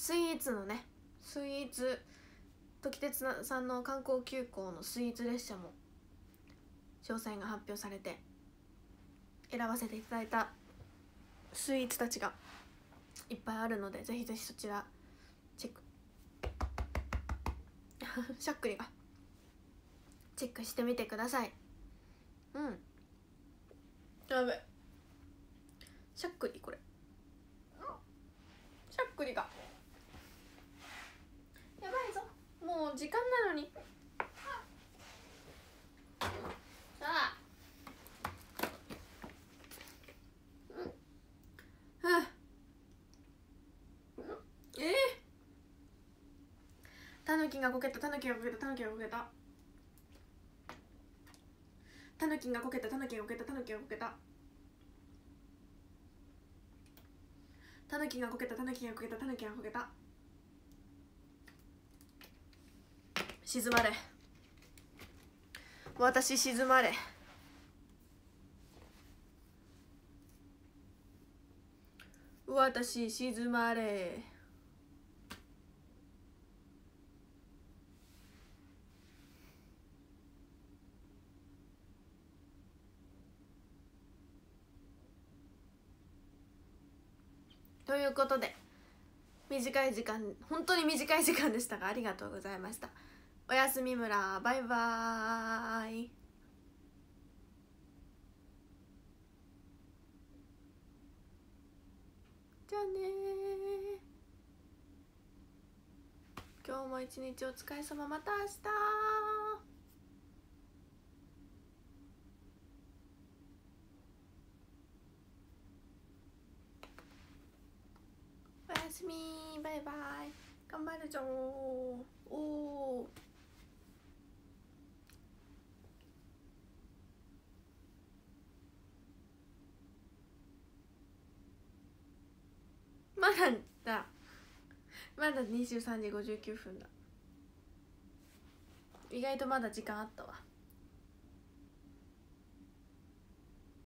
スイーツのねスイーツ時鉄さんの観光急行のスイーツ列車も詳細が発表されて選ばせていただいたスイーツたちがいっぱいあるのでぜひぜひそちらチェック。しゃっくりがチェックしてみてください。うん。やべ。しゃっくりこれ。しゃっくりがやばいぞもう時間なのにさあはあええたぬきがこけたたぬきがこけたたぬきがこけた。たぬきがこけたたぬきがこけたたぬきがこけた。たぬきがこけたたぬきがこけたたぬきがこけた静まれ。私静まれ。私静まれ。ということで短い時間本当に短い時間でしたがありがとうございました。おやすみ村バイバーイ。じゃあね今日も一日お疲れ様。また明日。すみ。バイバイ。頑張るぞ。おおまだだ。まだ23時59分だ。意外とまだ時間あったわ。